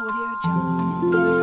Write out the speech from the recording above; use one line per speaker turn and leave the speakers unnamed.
Audio Jungle.